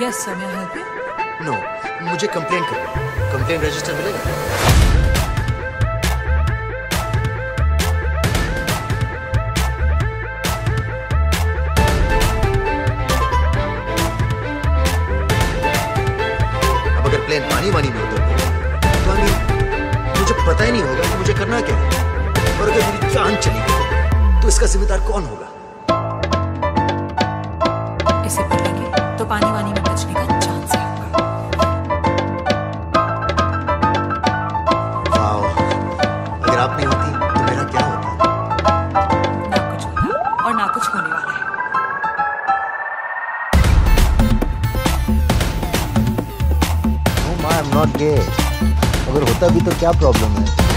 Yes sir मैं help you no मुझे complain करना कंप्लेंट रजिस्टर मिलेगा? अब अगर प्लेन पानी वानी में उतर तो आई मुझे पता ही नहीं होगा कि मुझे करना क्या है। और अगर मेरी जान चली गई तो इसका जिम्मेदार कौन होगा? इसे पढ़ेंगे तो पानी वानी और ना कुछ होने वाला है। आई एम अगर होता भी तो क्या प्रॉब्लम हो?